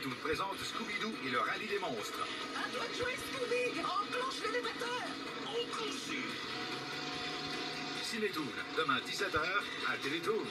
Télétoon présente Scooby-Doo et le rallye des monstres. À toi de jouer, Scooby! Enclenche l'élévateur! Enclenché! Cinétoon, demain 17h à Télétoon.